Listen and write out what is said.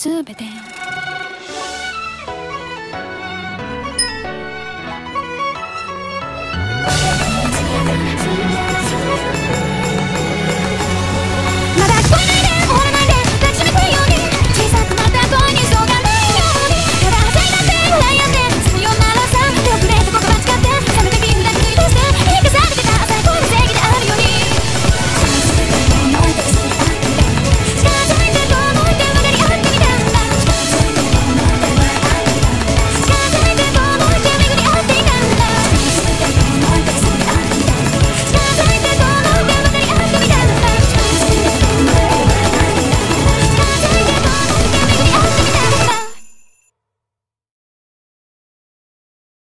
すべて